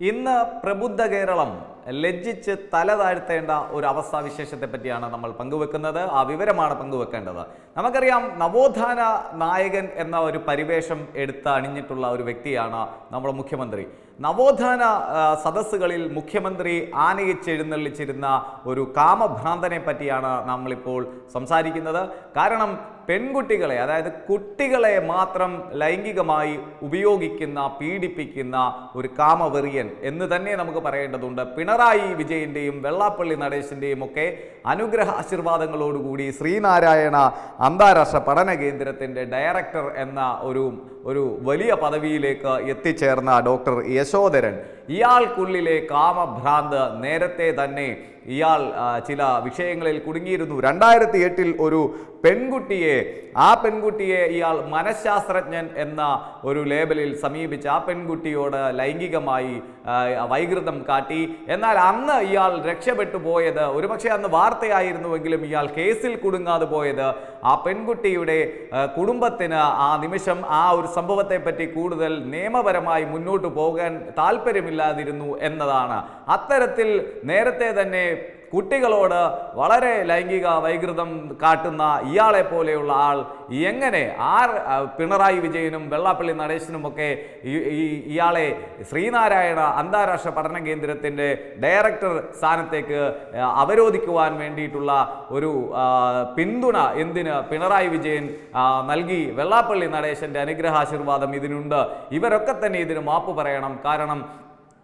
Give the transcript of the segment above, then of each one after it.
ഇന്ന് പ്രബുദ്ധ കേരളം. ലജ്ജിച്ച് തല താഴ്ത്തേണ്ട ഒരു അവസ്ഥാ വിശേഷത്തെ പറ്റിയാണ് നമ്മൾ പങ്കുവെക്കുന്നത്. ആ വിവരമാണ് പങ്കുവെക്കേണ്ടത്. നമുക്കറിയാം നവോത്ഥാന നായകൻ എന്ന ഒരു പരിവേഷം എടുത്ത് അണിഞ്ഞിട്ടുള്ള ഒരു വ്യക്തിയാണ് നമ്മുടെ മുഖ്യമന്ത്രി. നവോത്ഥാന സദസ്സുകളിൽ മുഖ്യമന്ത്രി ആനയിച്ചെഴുന്നള്ളിച്ചിരുന്ന ഒരു കാമഭ്രാന്തനെ പറ്റിയാണ് നമ്മളിപ്പോൾ സംസാരിക്കുന്നത്. കാരണം പെൺകുട്ടികളെ അതായത് കുട്ടികളെ മാത്രം ലൈംഗികമായി ഉപയോഗിക്കുന്ന പീഡിപ്പിക്കുന്ന ഒരു കാമവെറിയൻ എന്ന് തന്നെ നമുക്ക് പറയേണ്ടതുണ്ട്. പിണറായി വിജയന്റെയും വെള്ളാപ്പള്ളി നടേശന്റെയും ഒക്കെ അനുഗ്രഹ ആശീർവാദങ്ങളോടുകൂടി ശ്രീനാരായണ അന്താരാഷ്ട്ര പഠന കേന്ദ്രത്തിന്റെ ഡയറക്ടർ എന്ന ഒരു ഒരു വലിയ പദവിയിലേക്ക് എത്തിച്ചേർന്ന ഡോക്ടർ യശോധരൻ. ഇയാൾക്കുള്ളിലെ കാമഭ്രാന്ത് നേരത്തെ തന്നെ ഇയാൾ ചില വിഷയങ്ങളിൽ കുടുങ്ങിയിരുന്നു. രണ്ടായിരത്തി എട്ടിൽ ഒരു പെൺകുട്ടിയെ ആ പെൺകുട്ടിയെ ഇയാൾ മനഃശാസ്ത്രജ്ഞൻ എന്ന ഒരു ലേബലിൽ സമീപിച്ച് ആ പെൺകുട്ടിയോട് ലൈംഗികമായി വൈകൃതം കാട്ടി. എന്നാൽ അന്ന് ഇയാൾ രക്ഷപ്പെട്ടു പോയത് ഒരുപക്ഷെ അന്ന് വാർത്തയായിരുന്നുവെങ്കിലും ഇയാൾ കേസിൽ കുടുങ്ങാതെ പോയത്. ആ പെൺകുട്ടിയുടെ കുടുംബത്തിന് ആ നിമിഷം ആ ഒരു സംഭവത്തെപ്പറ്റി കൂടുതൽ നിയമപരമായി മുന്നോട്ട് പോകാൻ താല്പര്യമില്ലാതിരുന്നു എന്നതാണ്. അത്തരത്തിൽ നേരത്തെ തന്നെ കുട്ടികളോട് വളരെ ലൈംഗിക വൈകൃതം കാട്ടുന്ന ഇയാളെ പോലെയുള്ള ആൾ എങ്ങനെ ആർ പിണറായി വിജയനും വെള്ളാപ്പള്ളി നടേശനുമൊക്കെ ഇയാളെ ശ്രീനാരായണ അന്താരാഷ്ട്ര പഠന കേന്ദ്രത്തിന്റെ ഡയറക്ടർ സ്ഥാനത്തേക്ക് അവരോധിക്കുവാൻ വേണ്ടിയിട്ടുള്ള ഒരു പിന്തുണ എന്തിന് പിണറായി വിജയൻ നൽകി വെള്ളാപ്പള്ളി നടേശന്റെ അനുഗ്രഹാശീർവാദം ഇതിനുണ്ട്. ഇവരൊക്കെ തന്നെ ഇതിന് മാപ്പ് പറയണം. കാരണം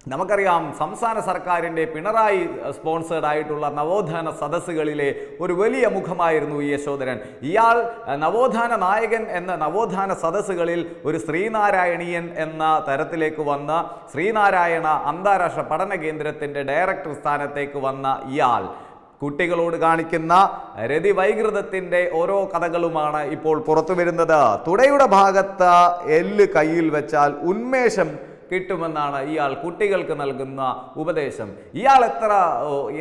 നമുക്കറിയാം സംസ്ഥാന സർക്കാരിന്റെ പിണറായി സ്പോൺസേഡ് ആയിട്ടുള്ള നവോത്ഥാന സദസ്സുകളിലെ ഒരു വലിയ മുഖമായിരുന്നു ഈ യശോധരൻ. ഇയാൾ നവോത്ഥാന നായകൻ എന്ന നവോത്ഥാന സദസ്സുകളിൽ ഒരു ശ്രീനാരായണീയൻ എന്ന തരത്തിലേക്ക് വന്ന ശ്രീനാരായണ അന്താരാഷ്ട്ര പഠന കേന്ദ്രത്തിന്റെ ഡയറക്ടർ സ്ഥാനത്തേക്ക് വന്ന ഇയാൾ. കുട്ടികളോട് കാണിക്കുന്ന രതി വൈകൃതത്തിന്റെ ഓരോ കഥകളുമാണ് ഇപ്പോൾ പുറത്തു വരുന്നത് തുടയുടെ ഭാഗത്ത് എല്ല് കയ്യിൽ വെച്ചാൽ ഉന്മേഷം കിട്ടുമെന്നാണ് ഇയാൾ കുട്ടികൾക്ക് നൽകുന്ന ഉപദേശം. ഇയാൾ എത്ര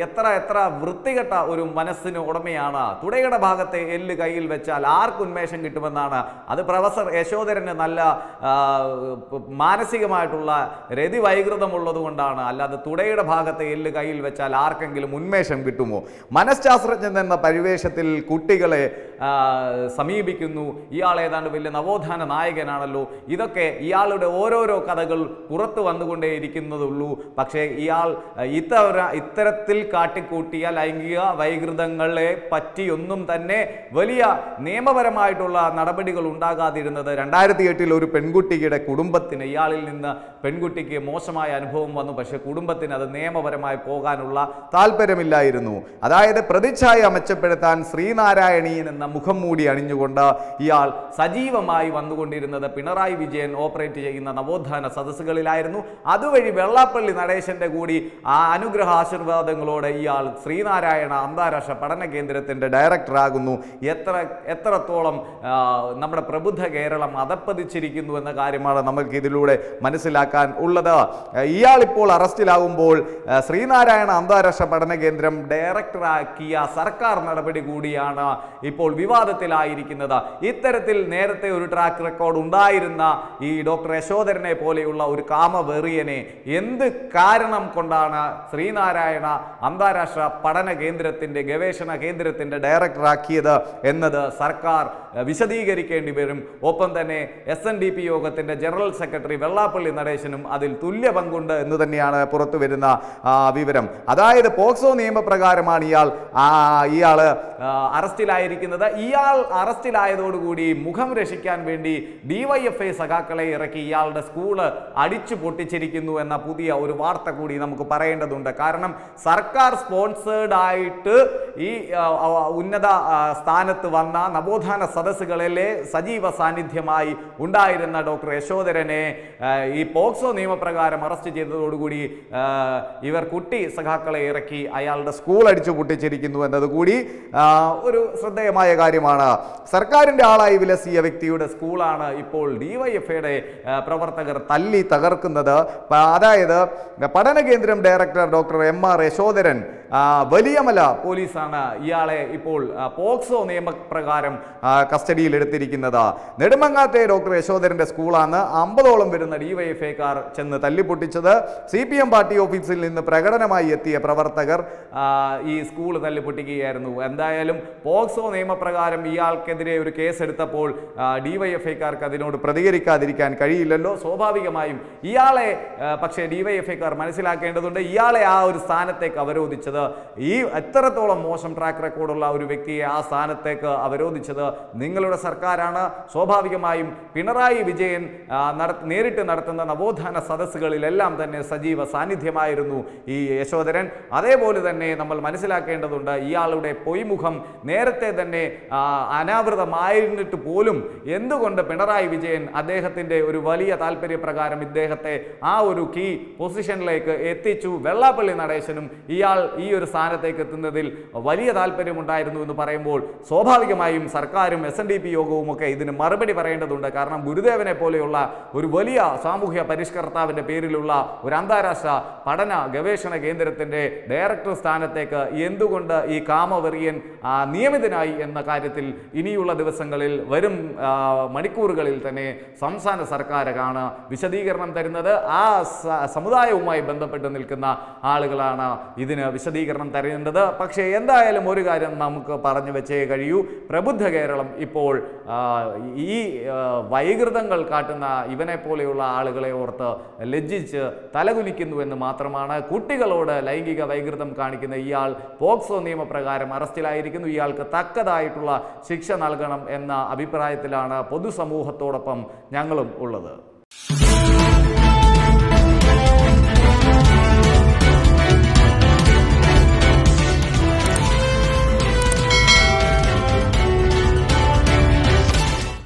എത്ര എത്ര വൃത്തികെട്ട ഒരു മനസ്സിന് ഉടമയാണ്. തുടയുടെ ഭാഗത്തെ എല്ല് കയ്യിൽ വെച്ചാൽ ആർക്ക് ഉന്മേഷം കിട്ടുമെന്നാണ്. അത് പ്രൊഫസർ യശോധരന് നല്ല മാനസികമായിട്ടുള്ള രതി വൈകൃതമുള്ളത് കൊണ്ടാണ് അല്ലാതെ തുടയുടെ ഭാഗത്തെ എല്ല് കയ്യിൽ വെച്ചാൽ ആർക്കെങ്കിലും ഉന്മേഷം കിട്ടുമോ? മനഃശാസ്ത്രജ്ഞൻ എന്ന പരിവേഷത്തിൽ കുട്ടികളെ സമീപിക്കുന്നു. ഇയാൾ ഏതാണ്ട് വലിയ നവോത്ഥാന നായകനാണല്ലോ. ഇതൊക്കെ ഇയാളുടെ ഓരോരോ കഥകൾ പുറത്തു വന്നുകൊണ്ടേയിരിക്കുന്നതുള്ളൂ. പക്ഷേ ഇയാൾ ഇത്തവര ഇത്തര ഇത്തരത്തിൽ കാട്ടിക്കൂട്ടിയ ലൈംഗിക വൈകൃതങ്ങളെ പറ്റിയൊന്നും തന്നെ വലിയ നിയമപരമായിട്ടുള്ള നടപടികൾ ഉണ്ടാകാതിരുന്നത് രണ്ടായിരത്തി എട്ടിൽ ഒരു പെൺകുട്ടിയുടെ കുടുംബത്തിന് ഇയാളിൽ നിന്ന് പെൺകുട്ടിക്ക് മോശമായ അനുഭവം വന്നു. പക്ഷേ കുടുംബത്തിന് അത് നിയമപരമായി പോകാനുള്ള താല്പര്യമില്ലായിരുന്നു. അതായത് പ്രതിച്ഛായ മെച്ചപ്പെടുത്താൻ ശ്രീനാരായണീയൻ എന്ന മുഖം മൂടി അണിഞ്ഞുകൊണ്ട് ഇയാൾ സജീവമായി വന്നുകൊണ്ടിരുന്നത് പിണറായി വിജയൻ ഓപ്പറേറ്റ് ചെയ്യുന്ന നവോത്ഥാന സദസ്സുകളിലായിരുന്നു അതുവഴി വെള്ളാപ്പള്ളി നടേശന്റെ കൂടി ആ അനുഗ്രഹ ആശീർവാദങ്ങളോടെ ഇയാൾ ശ്രീനാരായണ അന്താരാഷ്ട്ര പഠന കേന്ദ്രത്തിന്റെ ഡയറക്ടറാകുന്നു. എത്ര എത്രത്തോളം നമ്മുടെ പ്രബുദ്ധ കേരളം അതപ്പതിച്ചിരിക്കുന്നു എന്ന കാര്യമാണ് നമുക്ക് ഇതിലൂടെ മനസ്സിലാക്കാൻ ഉള്ളത്. ഇയാൾ ഇപ്പോൾ അറസ്റ്റിലാകുമ്പോൾ ശ്രീനാരായണ അന്താരാഷ്ട്ര പഠന കേന്ദ്രം ഡയറക്ടറാക്കിയ സർക്കാർ നടപടി കൂടിയാണ് ഇപ്പോൾ വിവാദത്തിലായിരിക്കുന്നത്. ഇത്തരത്തിൽ നേരത്തെ ഒരു ട്രാക്ക് റെക്കോർഡ് ഉണ്ടായിരുന്ന ഈ ഡോക്ടർ യശോധരനെ പോലെയുള്ള ഒരു കാമവെറിയനെ എന്ത് കാരണം കൊണ്ടാണ് ശ്രീനാരായണ അന്താരാഷ്ട്ര പഠന കേന്ദ്രത്തിന്റെ ഗവേഷണ കേന്ദ്രത്തിന്റെ ഡയറക്ടറാക്കിയത് എന്നത് സർക്കാർ വിശദീകരിക്കേണ്ടി വരും. ഒപ്പം തന്നെ എസ് എൻ ഡി പി യോഗത്തിന്റെ ജനറൽ സെക്രട്ടറി വെള്ളാപ്പള്ളി നടേശനും അതിൽ തുല്യ പങ്കുണ്ട് എന്ന് തന്നെയാണ് പുറത്തു വരുന്ന വിവരം. അതായത് പോക്സോ നിയമപ്രകാരമാണ് ഇയാൾ ഇയാൾ അറസ്റ്റിലായിരിക്കുന്നത്. ഇയാൾ അറസ്റ്റിലായതോടുകൂടി മുഖം രക്ഷിക്കാൻ വേണ്ടി ഡിവൈഎഫ്ഐ സഖാക്കളെ ഇറക്കി ഇയാളുടെ സ്കൂൾ അടിച്ചു പൊട്ടിച്ചിരിക്കുന്നു എന്ന പുതിയ ഒരു വാർത്ത കൂടി നമുക്ക് പറയേണ്ടതുണ്ട്. കാരണം സർക്കാർ സ്പോൺസേഡ് ആയിട്ട് ഈ ഉന്നത സ്ഥാനത്ത് വന്ന നവോത്ഥാന സദസ്സുകളിലെ സജീവ സാന്നിധ്യമായി ഉണ്ടായിരുന്ന ഡോക്ടർ യശോധരനെ ഈ പോക്സോ നിയമപ്രകാരം അറസ്റ്റ് ചെയ്തതോടുകൂടി ഇവർ കുട്ടി സഖാക്കളെ ഇറക്കി അയാളുടെ സ്കൂൾ അടിച്ചു പൊട്ടിച്ചിരിക്കുന്നു എന്നത് കൂടി ഒരു ശ്രദ്ധേയമായ കാര്യമാണ്. സർക്കാരിന്റെ ആളായി വിലസിയ വ്യക്തിയുടെ സ്കൂളാണ് ഇപ്പോൾ ഡിവൈഎഫ്ഐയുടെ പ്രവർത്തകർ തല്ലി തകർക്കുന്നത്. അതായത് പഠന കേന്ദ്രം director doctor M R Yashodharan Valiyamala പോലീസാണ് ഇയാളെ ഇപ്പോൾ പോക്സോ നിയമപ്രകാരം കസ്റ്റഡിയിൽ എടുത്തിരിക്കുന്നത്. നെടുമങ്ങാത്തെ ഡോക്ടർ യശോധരന്റെ സ്കൂളാണ് അമ്പതോളം വരുന്ന ഡിവൈഎഫ്ഐക്കാർ ചെന്ന് തല്ലിപ്പൊട്ടിച്ചത്. സി പി എം പാർട്ടി ഓഫീസിൽ നിന്ന് പ്രകടനമായി എത്തിയ പ്രവർത്തകർ ഈ സ്കൂൾ തല്ലിപ്പൊട്ടിക്കുകയായിരുന്നു. എന്തായാലും പോക്സോ നിയമപ്രകാരം ഇയാൾക്കെതിരെ ഒരു കേസ് എടുത്തപ്പോൾ ഡിവൈഎഫ്ഐക്കാർക്ക് അതിനോട് പ്രതികരിക്കാതിരിക്കാൻ കഴിയില്ലല്ലോ. സ്വാഭാവികമായും ഇയാളെ പക്ഷേ ഡിവൈഎഫ്ഐക്കാർ മനസ്സിലാക്കേണ്ടതുണ്ട്. ഇയാളെ ആ ഒരു സ്ഥാനത്തേക്ക് അവരോധിച്ചത് ഈ എത്രത്തോളം മോശം ട്രാക്ക് റെക്കോർഡുള്ള ഒരു വ്യക്തിയെ ആ സ്ഥാനത്തേക്ക് അവരോധിച്ചത് നിങ്ങളുടെ സർക്കാരാണ്. സ്വാഭാവികമായും പിണറായി വിജയൻ നേരിട്ട് നടത്തുന്ന നവോത്ഥാന സദസ്സുകളിലെല്ലാം തന്നെ സജീവ സാന്നിധ്യമായിരുന്നു ഈ യശോധരൻ. അതേപോലെ തന്നെ നമ്മൾ മനസ്സിലാക്കേണ്ടതുണ്ട് ഇയാളുടെ പൊയ്മുഖം നേരത്തെ തന്നെ അനാവൃതമായിരുന്നിട്ട് പോലും എന്തുകൊണ്ട് പിണറായി വിജയൻ അദ്ദേഹത്തിന്റെ ഒരു വലിയ താല്പര്യപ്രകാരം ഇദ്ദേഹത്തെ ആ ഒരു കീ പൊസിഷനിലേക്ക് എത്തിച്ചു. വെള്ളാപ്പള്ളി നടേശനും ഇയാൾ ഈ ഒരു സ്ഥാനത്തേക്ക് എത്തുന്നതിൽ വലിയ താല്പര്യമുണ്ടായിരുന്നു എന്ന് പറയുമ്പോൾ സ്വാഭാവികമായും സർക്കാരും എസ് എൻ ഡി പി യോഗവും ഒക്കെ ഇതിന് മറുപടി പറയേണ്ടതുണ്ട്. കാരണം ഗുരുദേവനെ പോലെയുള്ള ഒരു വലിയ സാമൂഹ്യ പരിഷ്കർത്താവിന്റെ പേരിലുള്ള ഒരു അന്താരാഷ്ട്ര പഠന ഗവേഷണ കേന്ദ്രത്തിന്റെ ഡയറക്ടർ സ്ഥാനത്തേക്ക് എന്തുകൊണ്ട് ഈ കാമവെറിയൻ നിയമിതനായി എന്ന കാര്യത്തിൽ ഇനിയുള്ള ദിവസങ്ങളിൽ വരും മണിക്കൂറുകളിൽ തന്നെ സംസ്ഥാന സർക്കാരാണ് വിശദീകരണം തരുന്നത് ആ സമുദായവുമായി ബന്ധപ്പെട്ട് നിൽക്കുന്ന ആളുകളാണ് ഇതിന് വിശദീകരണം തരേണ്ടത്. പക്ഷേ എന്തായാലും ഒരു കാര്യം നമുക്ക് പറഞ്ഞു വെച്ചേ കഴിയൂ. പ്രബുദ്ധ കേരളം ഇപ്പോൾ ഈ വൈകൃതങ്ങൾ കാട്ടുന്ന ഇവനെ പോലെയുള്ള ആളുകളെ ഓർത്ത് ലജ്ജിച്ച് തലകുലിക്കുന്നു എന്ന് മാത്രമാണ് കുട്ടികളോട് ലൈംഗിക വൈകൃതം കാണിക്കുന്ന ഇയാൾ പോക്സോ നിയമപ്രകാരം അറസ്റ്റിലായിരിക്കുന്നു. ഇയാൾക്ക് തക്കതായിട്ടുള്ള ശിക്ഷ നൽകണം എന്ന അഭിപ്രായത്തിലാണ് പൊതുസമൂഹത്തോടൊപ്പം ഞങ്ങളും ഉള്ളത്.